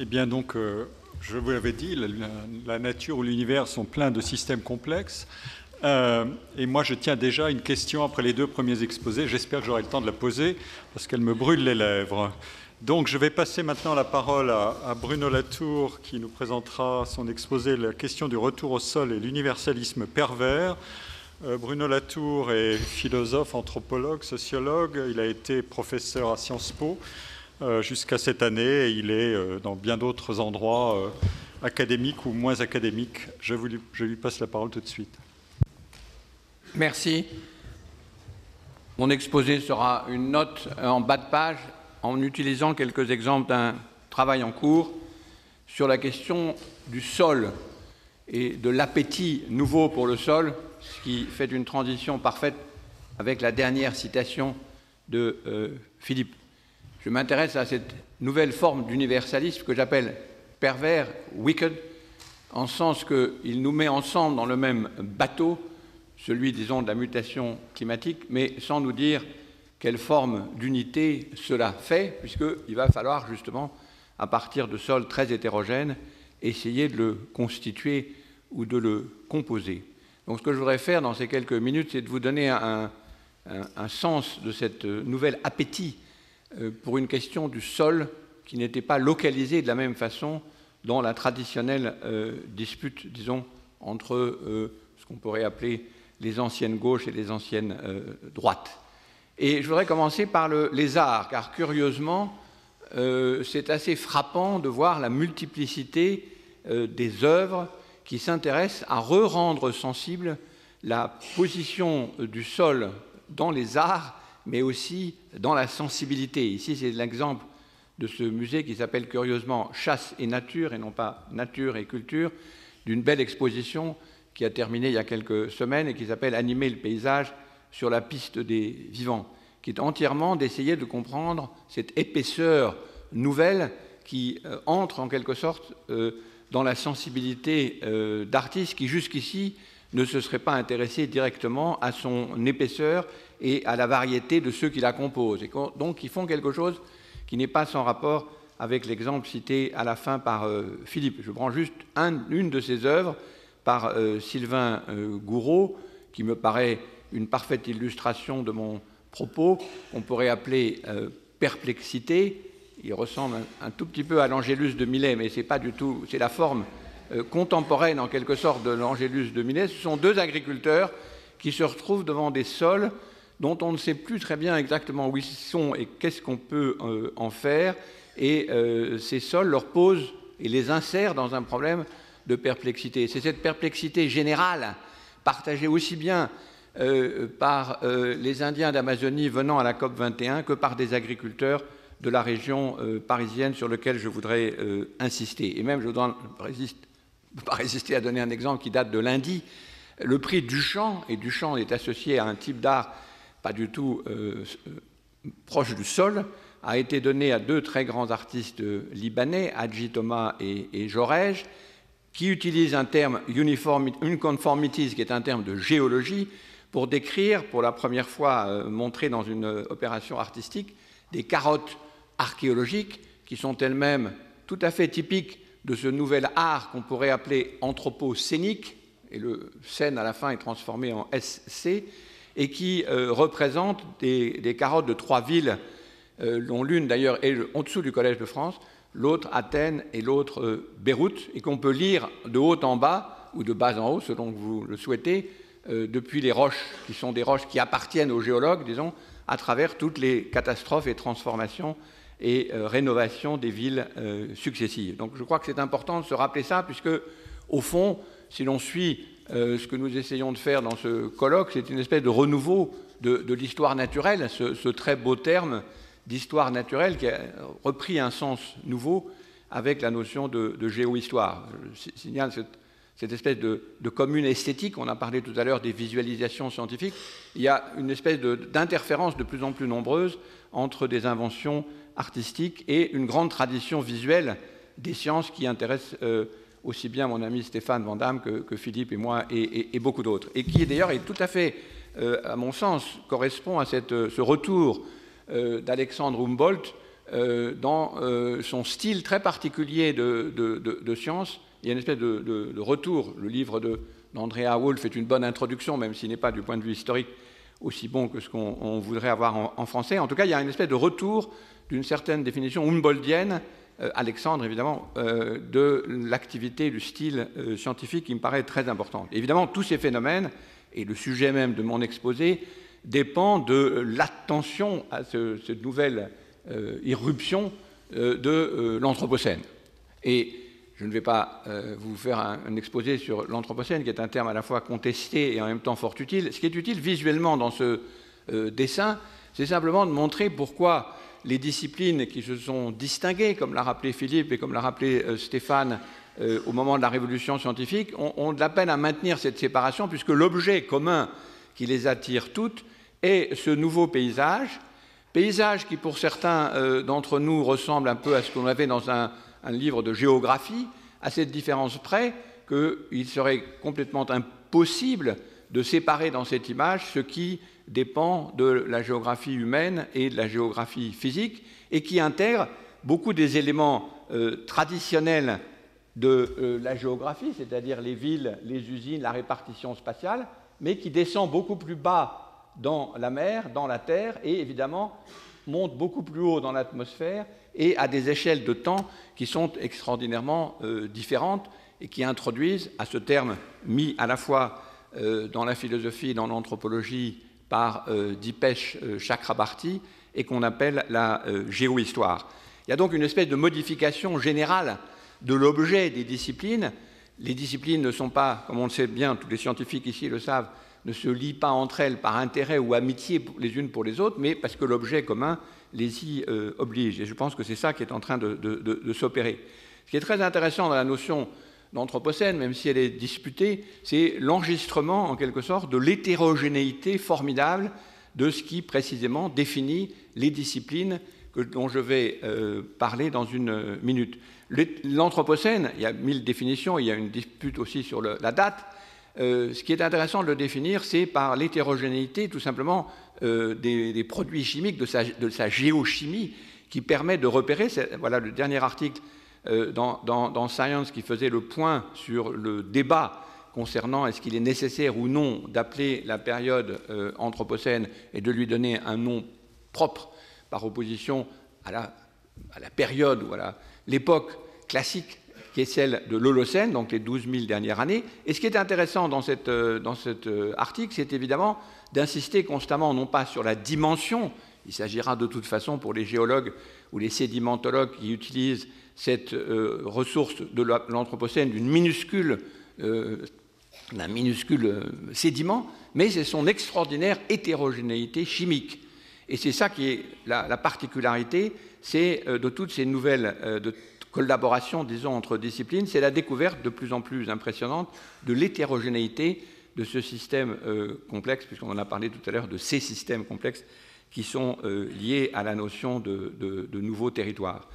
Eh bien, donc, euh, je vous l'avais dit, la, nature ou l'univers sont pleins de systèmes complexes. Euh, et moi, je tiens déjà une question après les deux premiers exposés. J'espère que j'aurai le temps de la poser parce qu'elle me brûle les lèvres. Donc, je vais passer maintenant la parole à, Bruno Latour qui nous présentera son exposé La question du retour au sol et l'universalisme pervers. Euh, Bruno Latour est philosophe, anthropologue, sociologue. Il a été professeur à Sciences Po jusqu'à cette année et il est euh, dans bien d'autres endroits euh, académiques ou moins académiques. Je lui passe la parole tout de suite. Merci. Mon exposé sera une note en bas de page en utilisant quelques exemples d'un travail en cours sur la question du sol et de l'appétit nouveau pour le sol, ce qui fait une transition parfaite avec la dernière citation de euh, Philippe. Je m'intéresse à cette nouvelle forme d'universalisme que j'appelle pervers, wicked, en sens qu'il nous met ensemble dans le même bateau, celui, disons, de la mutation climatique, mais sans nous dire quelle forme d'unité cela fait, puisqu'il va falloir justement, à partir de sols très hétérogènes, essayer de le constituer ou de le composer. Donc ce que je voudrais faire dans ces quelques minutes, c'est de vous donner un, un, sens de cette nouvel appétit pour une question du sol qui n'était pas localisé de la même façon dans la traditionnelle euh, dispute, disons, entre euh, ce qu'on pourrait appeler les anciennes gauches et les anciennes euh, droites. Et je voudrais commencer par le, les arts, car curieusement, euh, c'est assez frappant de voir la multiplicité euh, des œuvres qui s'intéressent à re-rendre sensible la position du sol dans les arts, mais aussi dans la sensibilité. Ici, c'est l'exemple de ce musée qui s'appelle curieusement Chasse et Nature, et non pas Nature et Culture, d'une belle exposition qui a terminé il y a quelques semaines et qui s'appelle Animer le paysage sur la piste des vivants, qui est entièrement d'essayer de comprendre cette épaisseur nouvelle qui euh, entre en quelque sorte euh, dans la sensibilité euh, d'artistes qui jusqu'ici ne se seraient pas intéressés directement à son épaisseur et à la variété de ceux qui la composent, et donc qui font quelque chose qui n'est pas sans rapport avec l'exemple cité à la fin par euh, Philippe. Je prends juste un, une de ses œuvres par euh, Sylvain euh, Gouraud, qui me paraît une parfaite illustration de mon propos, qu'on pourrait appeler perplexité. Il ressemble un, tout petit peu à l'Angélus de Millet, mais c'est pas du tout, c'est la forme contemporaine en quelque sorte de l'Angélus de Millet. Ce sont deux agriculteurs qui se retrouvent devant des sols dont on ne sait plus très bien exactement où ils sont et qu'est-ce qu'on peut euh, en faire. Et euh, ces sols leur posent et les insèrent dans un problème de perplexité. C'est cette perplexité générale, partagée aussi bien euh, par euh, les Indiens d'Amazonie venant à la COP 21 que par des agriculteurs de la région euh, parisienne sur lequel je voudrais euh, insister. Et même, je ne pas résister à donner un exemple qui date de lundi. Le prix Duchamp, et Duchamp est associé à un type d'art pas du tout euh, proche du sol, a été donné à deux très grands artistes libanais, Hadji Thomas et, et Jorej, qui utilisent un terme unconformities, qui est un terme de géologie, pour décrire, pour la première fois euh, montré dans une opération artistique, des carottes archéologiques qui sont elles-mêmes tout à fait typiques de ce nouvel art qu'on pourrait appeler anthropocénique, et le scène à la fin est transformé en SC, et qui euh, représente des, carottes de trois villes, euh, dont l'une d'ailleurs est en dessous du Collège de France, l'autre Athènes et l'autre euh, Beyrouth, et qu'on peut lire de haut en bas ou de bas en haut, selon que vous le souhaitez, depuis les roches, qui sont des roches qui appartiennent aux géologues, disons, à travers toutes les catastrophes et transformations et euh, rénovations des villes euh, successives. Donc je crois que c'est important de se rappeler ça, puisque, au fond, si l'on suit euh, ce que nous essayons de faire dans ce colloque, c'est une espèce de renouveau de, l'histoire naturelle, ce, très beau terme d'histoire naturelle qui a repris un sens nouveau avec la notion de, de géohistoire. Je signale cette, cette espèce de, de, commune esthétique, on a parlé tout à l'heure des visualisations scientifiques, il y a une espèce d'interférence de, plus en plus nombreuse entre des inventions artistiques et une grande tradition visuelle des sciences qui intéressent euh, aussi bien mon ami Stéphane Van Damme que, Philippe et moi et, beaucoup d'autres. Et qui d'ailleurs est tout à fait, euh, à mon sens, correspond à cette, euh, ce retour d'Alexandre Humboldt dans son style très particulier de, science. Il y a une espèce de, retour. Le livre d'Andrea Wolff est une bonne introduction, même s'il n'est pas du point de vue historique aussi bon que ce qu'on voudrait avoir en, français. En tout cas, il y a une espèce de retour d'une certaine définition humboldtienne euh, Alexandre, évidemment, euh, de l'activité, du style euh, scientifique qui me paraît très important. Évidemment, tous ces phénomènes, et le sujet même de mon exposé, dépend de l'attention à cette nouvelle irruption de l'Anthropocène. Et je ne vais pas vous faire un, exposé sur l'Anthropocène, qui est un terme à la fois contesté et en même temps fort utile. Ce qui est utile visuellement dans ce dessin, c'est simplement de montrer pourquoi les disciplines qui se sont distinguées, comme l'a rappelé Philippe et comme l'a rappelé euh, Stéphane euh, au moment de la révolution scientifique, ont, de la peine à maintenir cette séparation, puisque l'objet commun qui les attire toutes est ce nouveau paysage, paysage qui pour certains euh, d'entre nous ressemble un peu à ce qu'on avait dans un, un livre de géographie, à cette différence près qu'il serait complètement impossible de séparer dans cette image ce qui dépend de la géographie humaine et de la géographie physique, et qui intègre beaucoup des éléments euh, traditionnels de euh, la géographie, c'est-à-dire les villes, les usines, la répartition spatiale, mais qui descend beaucoup plus bas dans la mer, dans la terre, et évidemment monte beaucoup plus haut dans l'atmosphère et à des échelles de temps qui sont extraordinairement euh, différentes et qui introduisent à ce terme mis à la fois dans la philosophie et dans l'anthropologie par euh, Dipesh euh, Chakrabarti et qu'on appelle la euh, géohistoire. Il y a donc une espèce de modification générale de l'objet des disciplines. Les disciplines ne sont pas, comme on le sait bien, tous les scientifiques ici le savent, ne se lient pas entre elles par intérêt ou amitié les unes pour les autres, mais parce que l'objet commun les y oblige. Et je pense que c'est ça qui est en train de, s'opérer. Ce qui est très intéressant dans la notion l'Anthropocène, même si elle est disputée, c'est l'enregistrement, en quelque sorte, de l'hétérogénéité formidable de ce qui précisément définit les disciplines dont je vais euh, parler dans une minute. L'Anthropocène, il y a mille définitions, il y a une dispute aussi sur la date. Euh, ce qui est intéressant de le définir, c'est par l'hétérogénéité, tout simplement, euh, des, produits chimiques, de sa, géochimie, qui permet de repérer, voilà le dernier article euh, dans, Science qui faisait le point sur le débat concernant est-ce qu'il est nécessaire ou non d'appeler la période euh, anthropocène et de lui donner un nom propre par opposition à la période ou à l'époque classique qui est celle de l'Holocène, donc les 12 000 dernières années. Et ce qui est intéressant dans, euh, cet article, c'est évidemment d'insister constamment non pas sur la dimension, il s'agira de toute façon pour les géologues ou les sédimentologues qui utilisent cette euh, ressource de l'Anthropocène d'une minuscule, euh, d'un minuscule euh, sédiment, mais c'est son extraordinaire hétérogénéité chimique. Et c'est ça qui est la, particularité, c'est de toutes ces nouvelles collaborations, disons, entre disciplines, c'est la découverte de plus en plus impressionnante de l'hétérogénéité de ce système complexe, puisqu'on en a parlé tout à l'heure de ces systèmes complexes qui sont liés à la notion de, de nouveaux territoires.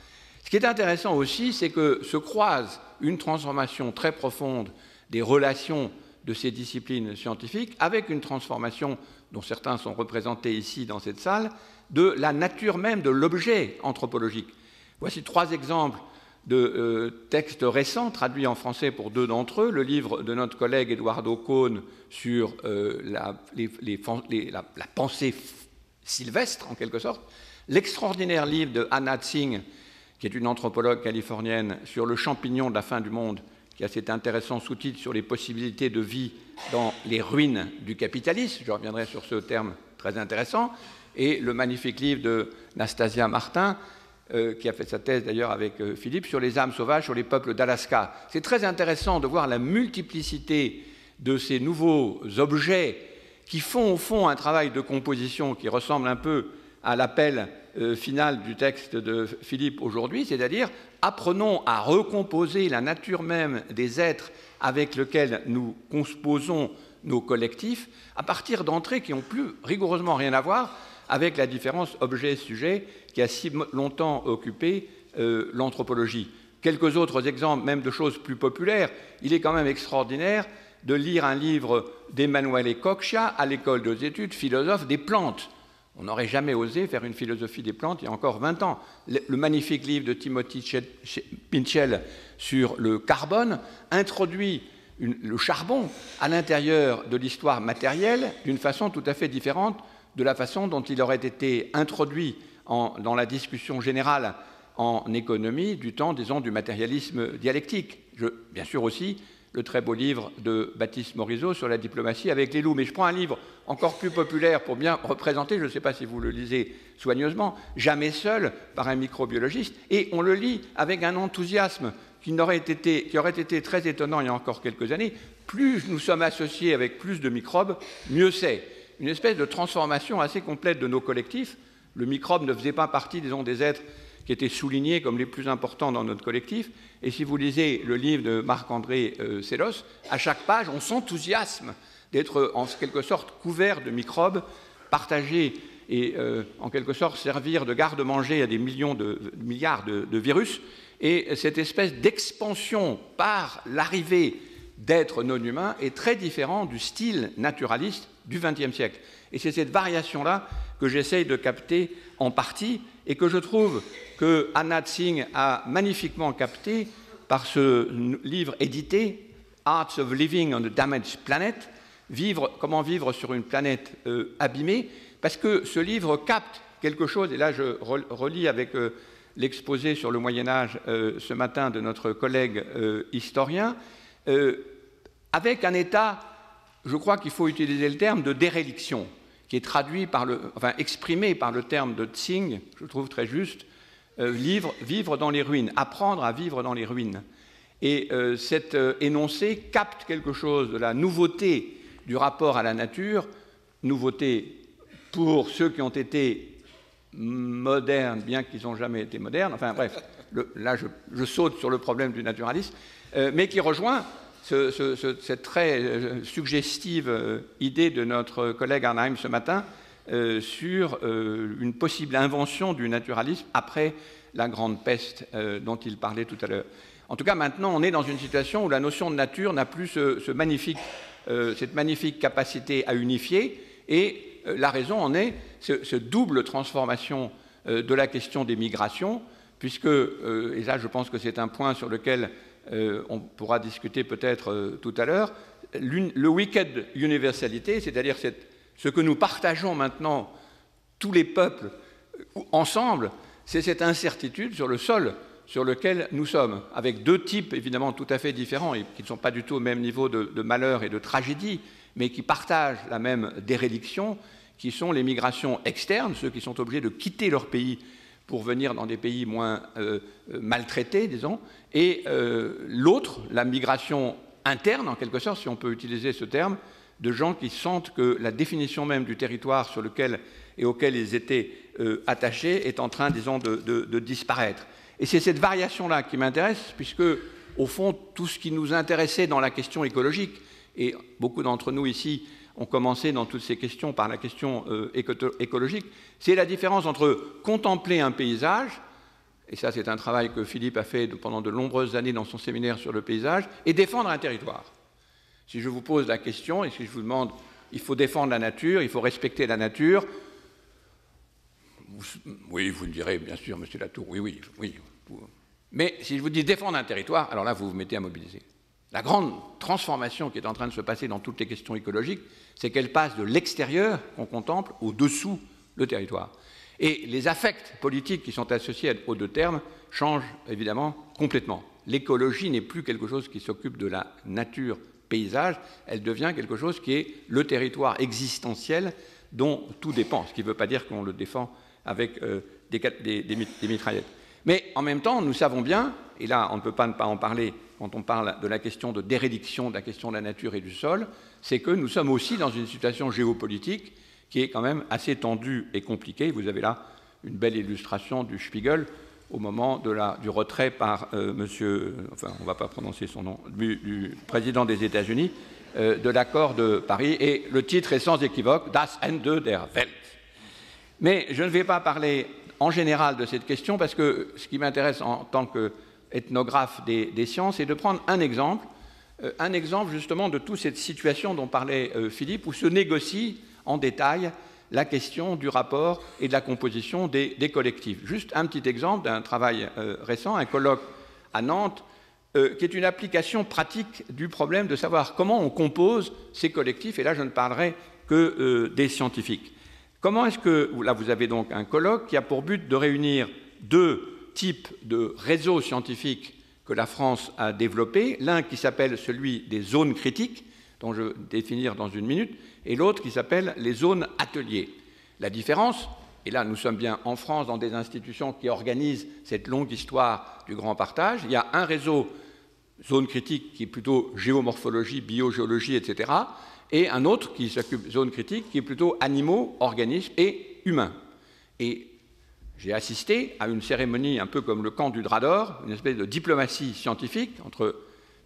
Ce qui est intéressant aussi, c'est que se croise une transformation très profonde des relations de ces disciplines scientifiques avec une transformation dont certains sont représentés ici dans cette salle, de la nature même de l'objet anthropologique. Voici trois exemples de euh, textes récents traduits en français pour deux d'entre eux. Le livre de notre collègue Eduardo Cohn sur euh, la, la, pensée sylvestre, en quelque sorte. L'extraordinaire livre de Anna Tsing qui est une anthropologue californienne, sur le champignon de la fin du monde, qui a cet intéressant sous-titre sur les possibilités de vie dans les ruines du capitalisme. Je reviendrai sur ce terme très intéressant. Et le magnifique livre de Nastasia Martin, euh, qui a fait sa thèse d'ailleurs avec euh, Philippe, sur les âmes sauvages, sur les peuples d'Alaska. C'est très intéressant de voir la multiplicité de ces nouveaux objets qui font au fond un travail de composition qui ressemble un peu à l'appel euh, final du texte de Philippe aujourd'hui, c'est-à-dire apprenons à recomposer la nature même des êtres avec lesquels nous composons nos collectifs à partir d'entrées qui n'ont plus rigoureusement rien à voir avec la différence objet-sujet qui a si longtemps occupé euh, l'anthropologie. Quelques autres exemples, même de choses plus populaires. Il est quand même extraordinaire de lire un livre d'Emmanuel Coccia à l'école des études philosophes des plantes On n'aurait jamais osé faire une philosophie des plantes il y a encore 20 ans. Le, magnifique livre de Timothy Pinchel sur le carbone introduit le charbon à l'intérieur de l'histoire matérielle d'une façon tout à fait différente de la façon dont il aurait été introduit dans la discussion générale en économie du temps, disons, du matérialisme dialectique. bien sûr aussi le très beau livre de Baptiste Morisot sur la diplomatie avec les loups. Mais je prends un livre encore plus populaire pour bien représenter, je ne sais pas si vous le lisez soigneusement, Jamais seul par un microbiologiste, et on le lit avec un enthousiasme qui, aurait été, qui aurait été très étonnant il y a encore quelques années. Plus nous sommes associés avec plus de microbes, mieux c'est. Une espèce de transformation assez complète de nos collectifs. Le microbe ne faisait pas partie, disons, des êtres qui étaient soulignés comme les plus importants dans notre collectif. Et si vous lisez le livre de Marc-André euh, Sellos, à chaque page, on s'enthousiasme d'être en quelque sorte couvert de microbes, partagés et euh, en quelque sorte servir de garde-manger à des millions de, milliards de, virus. Et cette espèce d'expansion par l'arrivée d'êtres non humains est très différent du style naturaliste du XXe siècle. Et c'est cette variation-là que j'essaye de capter en partie et que je trouve que Anna Tsing a magnifiquement capté par ce livre édité, Arts of Living on a Damaged Planet, vivre, comment vivre sur une planète euh, abîmée, parce que ce livre capte quelque chose, et là je relis avec euh, l'exposé sur le Moyen Âge euh, ce matin de notre collègue historien, avec un état, je crois qu'il faut utiliser le terme de déréliction, qui est traduit par le, exprimé par le terme de Tsing, je trouve très juste, euh, vivre, dans les ruines, apprendre à vivre dans les ruines. Et euh, cet euh, énoncé capte quelque chose de la nouveauté du rapport à la nature, nouveauté pour ceux qui ont été modernes, bien qu'ils n'ont jamais été modernes, enfin bref, là je, saute sur le problème du naturalisme, mais qui rejoint cette très suggestive idée de notre collègue Arnheim ce matin, euh, sur euh, une possible invention du naturalisme après la grande peste euh, dont il parlait tout à l'heure. En tout cas, maintenant, on est dans une situation où la notion de nature n'a plus cette magnifique capacité à unifier, et la raison en est ce, double transformation de la question des migrations, puisque, et là je pense que c'est un point sur lequel on pourra discuter peut-être tout à l'heure, le wicked universalité, c'est-à-dire ce que nous partageons maintenant, tous les peuples, euh, ensemble, c'est cette incertitude sur le sol sur lequel nous sommes, avec deux types évidemment tout à fait différents et qui ne sont pas du tout au même niveau de, malheur et de tragédie, mais qui partagent la même déréliction, qui sont les migrations externes, ceux qui sont obligés de quitter leur pays pour venir dans des pays moins euh, euh, maltraités, disons, et l'autre, la migration interne, en quelque sorte, si on peut utiliser ce terme, de gens qui sentent que la définition même du territoire sur lequel et auquel ils étaient euh, attachés est en train, disons, de, disparaître. Et c'est cette variation-là qui m'intéresse, puisque, au fond, tout ce qui nous intéressait dans la question écologique, et beaucoup d'entre nous ici ont commencé dans toutes ces questions par la question euh, écologique, c'est la différence entre contempler un paysage, et ça c'est un travail que Philippe a fait pendant de nombreuses années dans son séminaire sur le paysage, et défendre un territoire. Si je vous pose la question et si je vous demande, il faut défendre la nature, il faut respecter la nature, oui, vous me direz, bien sûr, monsieur Latour, oui, oui, oui. Mais si je vous dis défendre un territoire, alors là, vous vous mettez à mobiliser. La grande transformation qui est en train de se passer dans toutes les questions écologiques, c'est qu'elle passe de l'extérieur qu'on contemple au-dessous le territoire. Et les affects politiques qui sont associés aux deux termes changent évidemment complètement. L'écologie n'est plus quelque chose qui s'occupe de la nature paysage, elle devient quelque chose qui est le territoire existentiel dont tout dépend, ce qui ne veut pas dire qu'on le défend avec euh, des, mitraillettes. Mais en même temps, nous savons bien, et là on ne peut pas ne pas en parler quand on parle de la question de dérédiction de la question de la nature et du sol, c'est que nous sommes aussi dans une situation géopolitique qui est quand même assez tendue et compliquée. Vous avez là une belle illustration du Spiegel au moment du retrait par euh, monsieur, enfin on ne va pas prononcer son nom, du, président des États-Unis euh, de l'accord de Paris, et le titre est sans équivoque Das Ende der Welt. Mais je ne vais pas parler en général de cette question parce que ce qui m'intéresse en tant qu'ethnographe des, des, sciences, c'est de prendre un exemple, euh, un exemple justement de toute cette situation dont parlait Philippe, où se négocie en détail la question du rapport et de la composition des, collectifs. Juste un petit exemple d'un travail euh, récent, un colloque à Nantes, euh, qui est une application pratique du problème de savoir comment on compose ces collectifs, et là je ne parlerai que euh, des scientifiques. Comment est-ce que, là vous avez donc un colloque qui a pour but de réunir deux types de réseaux scientifiques que la France a développés, l'un qui s'appelle celui des zones critiques, dont je vais définir dans une minute, et l'autre qui s'appelle les zones ateliers. La différence, et là nous sommes bien en France dans des institutions qui organisent cette longue histoire du grand partage, il y a un réseau zone critique qui est plutôt géomorphologie, biogéologie, etc., et un autre qui s'occupe zone critique qui est plutôt animaux, organismes et humains. Et j'ai assisté à une cérémonie un peu comme le camp du drap d'or, une espèce de diplomatie scientifique entre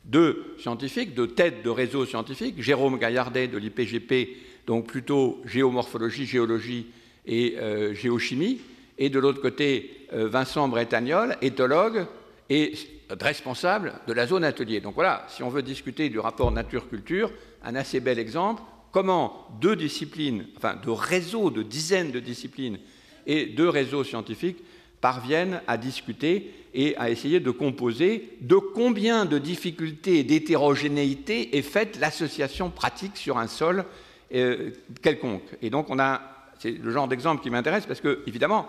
deux scientifiques, deux têtes de réseaux scientifiques, Jérôme Gaillardet de l'IPGP, donc plutôt géomorphologie, géologie et euh, géochimie, et de l'autre côté euh, Vincent Bretagnol, éthologue et responsable de la zone atelier. Donc voilà, si on veut discuter du rapport nature-culture, un assez bel exemple, comment deux disciplines, enfin deux réseaux de dizaines de disciplines et deux réseaux scientifiques parviennent à discuter et à essayer de composer de combien de difficultés et d'hétérogénéité est faite l'association pratique sur un sol euh, quelconque. Et donc on a, c'est le genre d'exemple qui m'intéresse parce que, évidemment,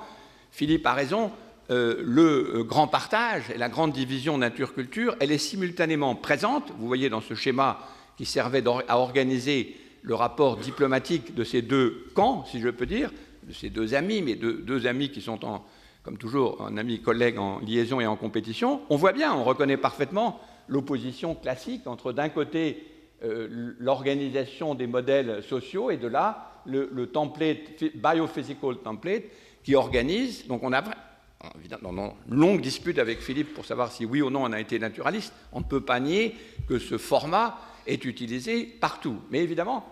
Philippe a raison, euh, le grand partage et la grande division nature-culture, elle est simultanément présente, vous voyez dans ce schéma qui servait à organiser le rapport diplomatique de ces deux camps, si je peux dire, de ces deux amis, mais deux amis qui sont en, comme toujours, un ami collègue en liaison et en compétition, on voit bien, on reconnaît parfaitement l'opposition classique entre d'un côté euh, l'organisation des modèles sociaux et de là le, template, biophysical template, qui organise. Donc on a évidemment dans une longue dispute avec Philippe pour savoir si oui ou non on a été naturaliste. On ne peut pas nier que ce format est utilisé partout. Mais évidemment,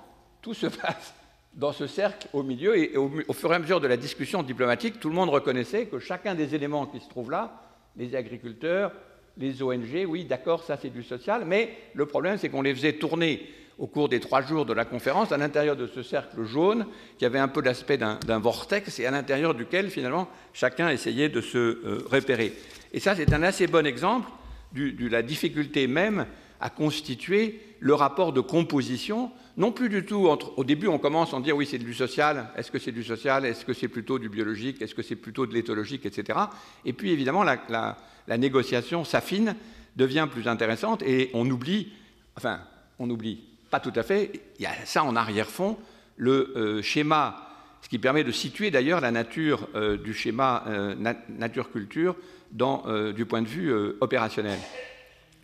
tout se passe dans ce cercle au milieu, et au, fur et à mesure de la discussion diplomatique, tout le monde reconnaissait que chacun des éléments qui se trouvent là, les agriculteurs, les ONG, oui, d'accord, ça c'est du social, mais le problème c'est qu'on les faisait tourner au cours des trois jours de la conférence à l'intérieur de ce cercle jaune qui avait un peu l'aspect d'un vortex et à l'intérieur duquel finalement chacun essayait de se euh, repérer. Et ça c'est un assez bon exemple de la difficulté même à constituer le rapport de composition non plus du tout au début on commence en dire oui c'est du social, est-ce que c'est du social, est-ce que c'est plutôt du biologique, est-ce que c'est plutôt de l'éthologique, etc. Et puis évidemment la, négociation s'affine, devient plus intéressante et on oublie, enfin on oublie pas tout à fait, il y a ça en arrière-fond, le euh, schéma, ce qui permet de situer d'ailleurs la nature euh, du schéma euh, nature-culture du point de vue opérationnel.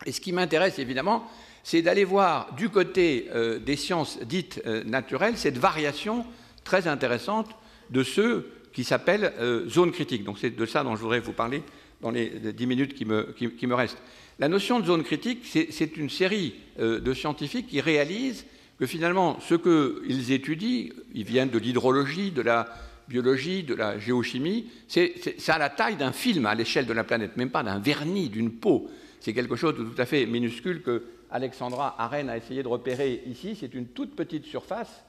Et ce qui m'intéresse évidemment, c'est d'aller voir du côté euh, des sciences dites euh, naturelles cette variation très intéressante de ceux qui s'appellent euh, zones critiques. Donc c'est de ça dont je voudrais vous parler dans les dix minutes qui me, restent. La notion de zone critique, c'est une série de scientifiques qui réalisent que finalement, ce qu'ils étudient, ils viennent de l'hydrologie, de la biologie, de la géochimie, c'est à la taille d'un film à l'échelle de la planète, même pas d'un vernis, d'une peau. C'est quelque chose de tout à fait minuscule que Alexandra Arène a essayé de repérer ici, c'est une toute petite surface,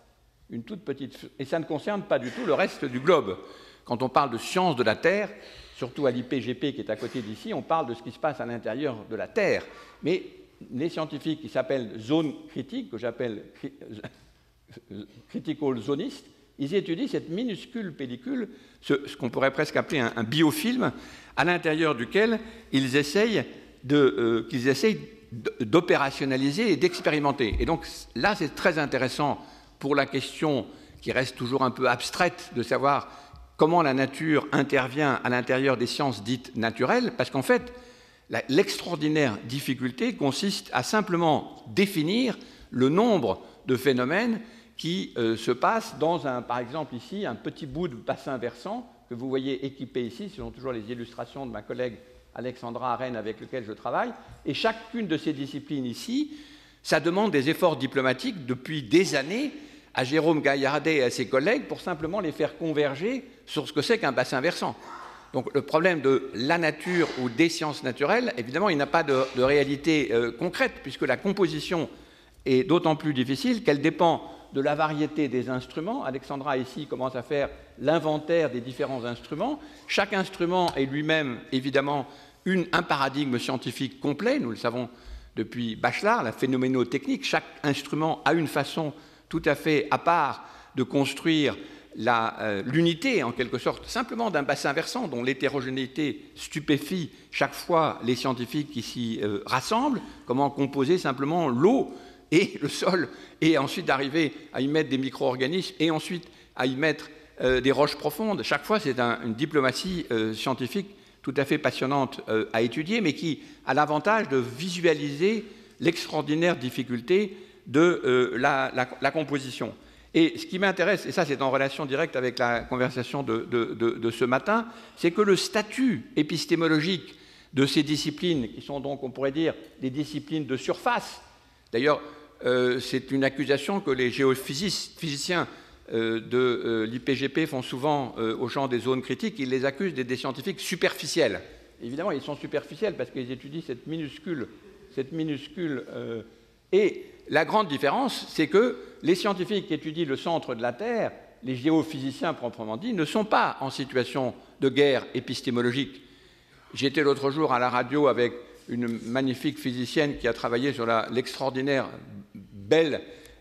une toute petite, et ça ne concerne pas du tout le reste du globe. Quand on parle de science de la Terre, surtout à l'IPGP qui est à côté d'ici, on parle de ce qui se passe à l'intérieur de la Terre. Mais les scientifiques qui s'appellent zone critique, que j'appelle critical zoniste, ils étudient cette minuscule pellicule, ce, qu'on pourrait presque appeler un, biofilm, à l'intérieur duquel ils essayent euh, qu'ils essayent d'opérationnaliser et d'expérimenter. Et donc là, c'est très intéressant pour la question qui reste toujours un peu abstraite de savoir comment la nature intervient à l'intérieur des sciences dites naturelles, parce qu'en fait, l'extraordinaire difficulté consiste à simplement définir le nombre de phénomènes qui euh, se passent dans un, par exemple ici, un petit bout de bassin versant que vous voyez équipé ici, ce sont toujours les illustrations de ma collègue Alexandra Arène avec lequel je travaille, et chacune de ces disciplines ici, ça demande des efforts diplomatiques depuis des années à Jérôme Gaillardet et à ses collègues pour simplement les faire converger sur ce que c'est qu'un bassin versant. Donc le problème de la nature ou des sciences naturelles, évidemment, il n'a pas de, réalité euh, concrète, puisque la composition est d'autant plus difficile qu'elle dépend de la variété des instruments. Alexandra ici commence à faire l'inventaire des différents instruments. Chaque instrument est lui-même évidemment un paradigme scientifique complet, nous le savons depuis Bachelard, la phénoménotechnique. Chaque instrument a une façon tout à fait à part de construire euh, l'unité, en quelque sorte, simplement d'un bassin versant dont l'hétérogénéité stupéfie chaque fois les scientifiques qui s'y euh, rassemblent, comment composer simplement l'eau et le sol, et ensuite d'arriver à y mettre des micro-organismes, et ensuite à y mettre euh, des roches profondes. Chaque fois, c'est une diplomatie scientifique tout à fait passionnante à étudier, mais qui a l'avantage de visualiser l'extraordinaire difficulté de la composition. Et ce qui m'intéresse, et ça c'est en relation directe avec la conversation de, ce matin, c'est que le statut épistémologique de ces disciplines, qui sont donc, on pourrait dire, des disciplines de surface, d'ailleurs, euh, c'est une accusation que les géophysiciens euh, de euh, l'IPGP font souvent aux gens des zones critiques, ils les accusent d'être des scientifiques superficiels. Évidemment, ils sont superficiels parce qu'ils étudient cette minuscule, cette minuscule et la grande différence, c'est que les scientifiques qui étudient le centre de la Terre, les géophysiciens proprement dit, ne sont pas en situation de guerre épistémologique. J'étais l'autre jour à la radio avec une magnifique physicienne qui a travaillé sur l'extraordinaire belle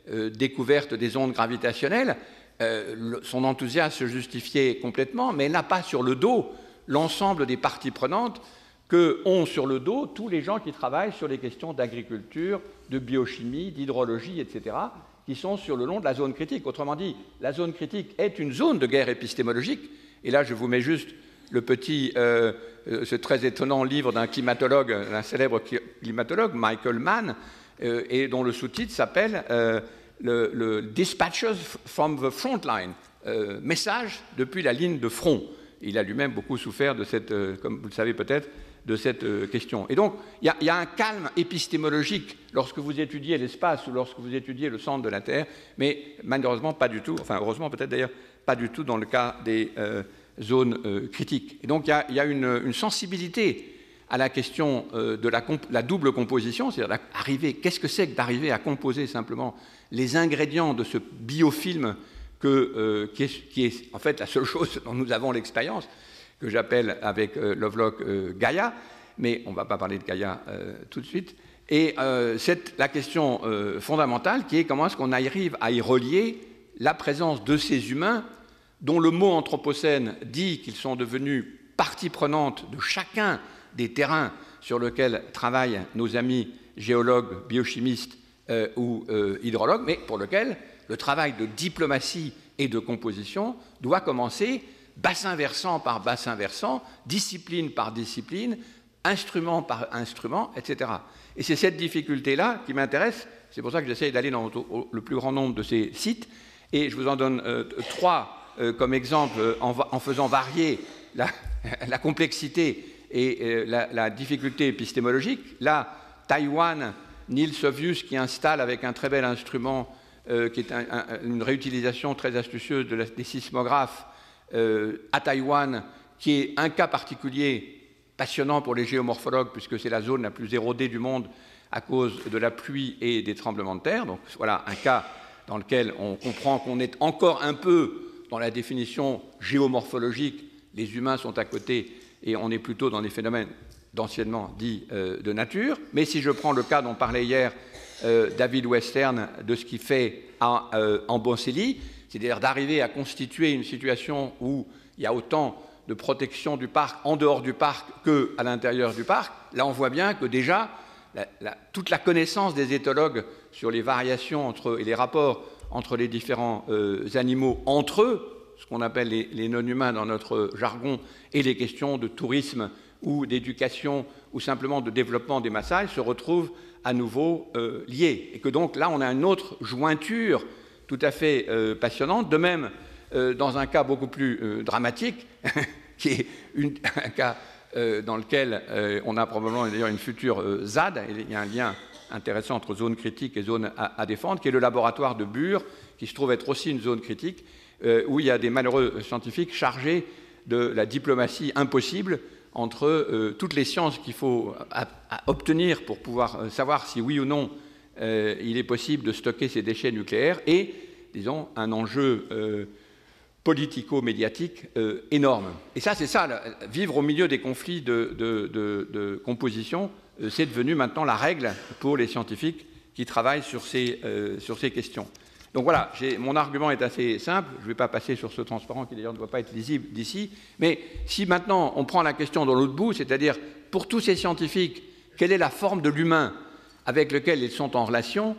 euh, découverte des ondes gravitationnelles. Euh, son enthousiasme se justifiait complètement, mais elle n'a pas sur le dos l'ensemble des parties prenantes que ont sur le dos tous les gens qui travaillent sur les questions d'agriculture, de biochimie, d'hydrologie, etc., qui sont sur le long de la zone critique. Autrement dit, la zone critique est une zone de guerre épistémologique. Et là, je vous mets juste le petit, euh, ce très étonnant livre d'un climatologue, d'un célèbre climatologue, Michael Mann, euh, et dont le sous-titre s'appelle le, Dispatches from the Front Line, message depuis la ligne de front. Il a lui-même beaucoup souffert de cette, comme vous le savez peut-être, de cette euh, question. Et donc, il y, a un calme épistémologique lorsque vous étudiez l'espace ou lorsque vous étudiez le centre de la Terre, mais malheureusement pas du tout, enfin heureusement peut-être d'ailleurs pas du tout dans le cas des euh, zones euh, critiques. Et donc, il y a, une, sensibilité à la question de la, double composition, c'est-à-dire qu'est-ce que c'est que d'arriver à composer simplement les ingrédients de ce biofilm que, qui, est, en fait la seule chose dont nous avons l'expérience, que j'appelle avec euh, Lovelock euh, Gaïa, mais on ne va pas parler de Gaïa euh, tout de suite. Et c'est la question fondamentale qui est comment est-ce qu'on arrive à y relier la présence de ces humains dont le mot anthropocène dit qu'ils sont devenus partie prenante de chacun des terrains sur lesquels travaillent nos amis géologues, biochimistes ou hydrologues, mais pour lequel le travail de diplomatie et de composition doit commencer bassin versant par bassin versant, discipline par discipline, instrument par instrument, etc. Et c'est cette difficulté-là qui m'intéresse. C'est pour ça que j'essaie d'aller dans le plus grand nombre de ces sites. Et je vous en donne euh, trois euh, comme exemple euh, en, faisant varier la, complexité et la, difficulté épistémologique. Là, Taïwan, Neil Sovius qui installe avec un très bel instrument qui est une réutilisation très astucieuse des sismographes euh, à Taïwan, qui est un cas particulier passionnant pour les géomorphologues, puisque c'est la zone la plus érodée du monde à cause de la pluie et des tremblements de terre. Donc voilà un cas dans lequel on comprend qu'on est encore un peu dans la définition géomorphologique, les humains sont à côté et on est plutôt dans des phénomènes d'anciennement dits euh, de nature. Mais si je prends le cas dont parlait hier euh, David Western de ce qu'il fait en Boncelli, c'est-à-dire d'arriver à constituer une situation où il y a autant de protection du parc en dehors du parc qu'à l'intérieur du parc, là on voit bien que déjà toute la connaissance des éthologues sur les variations entre, et les rapports entre les différents euh, animaux entre eux, ce qu'on appelle les, non-humains dans notre jargon, et les questions de tourisme ou d'éducation ou simplement de développement des massages se retrouvent à nouveau euh, liés. Et que donc là on a une autre jointure tout à fait euh, passionnante. De même, euh, dans un cas beaucoup plus euh, dramatique, qui est un cas dans lequel on a probablement d'ailleurs une future ZAD, il y a un lien intéressant entre zone critique et zone à, défendre, qui est le laboratoire de Bure, qui se trouve être aussi une zone critique, où il y a des malheureux scientifiques chargés de la diplomatie impossible entre toutes les sciences qu'il faut obtenir pour pouvoir savoir si oui ou non euh, il est possible de stocker ces déchets nucléaires et disons, un enjeu politico-médiatique énorme. Et ça, c'est ça, vivre au milieu des conflits de, composition, c'est devenu maintenant la règle pour les scientifiques qui travaillent sur ces questions. Donc voilà, mon argument est assez simple. Je ne vais pas passer sur ce transparent qui d'ailleurs ne doit pas être lisible d'ici. Mais si maintenant on prend la question dans l'autre bout, c'est-à-dire pour tous ces scientifiques, quelle est la forme de l'humain avec lequel ils sont en relation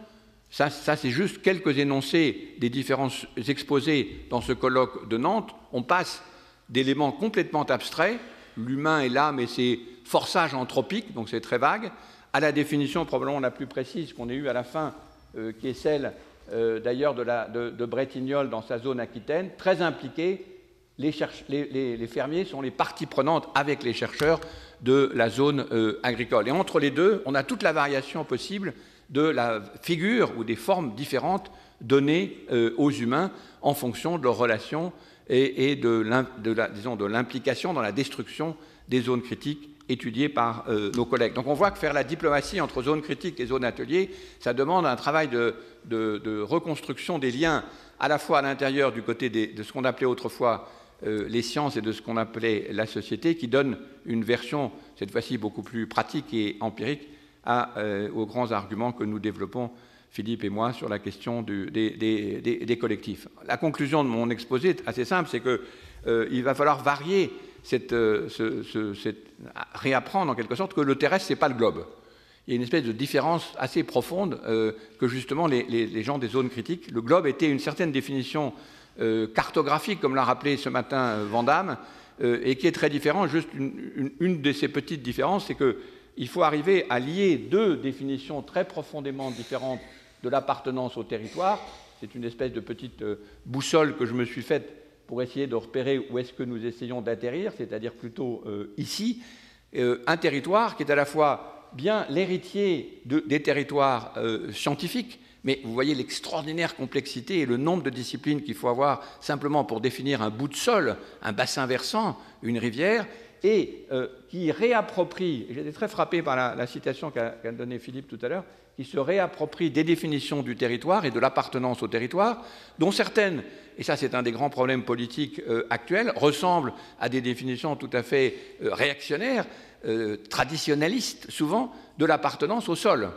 Ça, c'est juste quelques énoncés des différents exposés dans ce colloque de Nantes. On passe d'éléments complètement abstraits, l'humain est là, mais c'est forçage anthropique, donc c'est très vague, à la définition probablement la plus précise qu'on ait eue à la fin, euh, qui est celle euh, d'ailleurs de, de, Bretignolles dans sa zone aquitaine, très impliqué. Les, fermiers sont les parties prenantes avec les chercheurs de la zone euh, agricole. Et entre les deux, on a toute la variation possible de la figure ou des formes différentes données euh, aux humains en fonction de leurs relations et de l'implication dans la destruction des zones critiques étudié par euh, nos collègues. Donc on voit que faire la diplomatie entre zones critiques et zones ateliers, ça demande un travail de, reconstruction des liens à la fois à l'intérieur du côté de ce qu'on appelait autrefois euh, les sciences et de ce qu'on appelait la société, qui donne une version, cette fois-ci beaucoup plus pratique et empirique, euh, aux grands arguments que nous développons, Philippe et moi, sur la question des, collectifs. La conclusion de mon exposé est assez simple, c'est qu'il va falloir varier euh, réapprendre en quelque sorte que le terrestre, n'est pas le globe. Il y a une espèce de différence assez profonde euh, que justement les, gens des zones critiques. Le globe était une certaine définition euh, cartographique, comme l'a rappelé ce matin Vandamme, et qui est très différent. Juste une, une de ces petites différences, c'est qu'il faut arriver à lier deux définitions très profondément différentes de l'appartenance au territoire. C'est une espèce de petite boussole que je me suis faite pour essayer de repérer où est-ce que nous essayons d'atterrir, c'est-à-dire plutôt euh, ici, euh, un territoire qui est à la fois bien l'héritier des territoires euh, scientifiques, mais vous voyez l'extraordinaire complexité et le nombre de disciplines qu'il faut avoir simplement pour définir un bout de sol, un bassin versant, une rivière, et qui réapproprie, j'étais très frappé par la, citation qu'a donnée Philippe tout à l'heure, qui se réapproprie des définitions du territoire et de l'appartenance au territoire, dont certaines et ça c'est un des grands problèmes politiques euh, actuels, ressemble à des définitions tout à fait euh, réactionnaires, euh, traditionnalistes souvent, de l'appartenance au sol.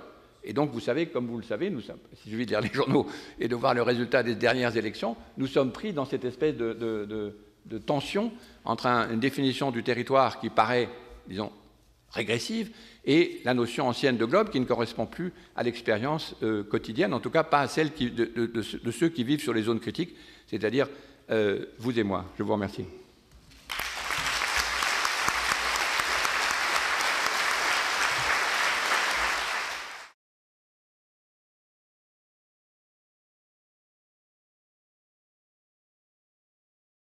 Et donc, vous savez, comme vous le savez, nous sommes, si je de lire les journaux et de voir le résultat des dernières élections, nous sommes pris dans cette espèce de, tension entre une définition du territoire qui paraît, disons, régressive et la notion ancienne de globe qui ne correspond plus à l'expérience quotidienne, en tout cas pas à celle de, ceux qui vivent sur les zones critiques, c'est-à-dire euh, vous et moi. Je vous remercie.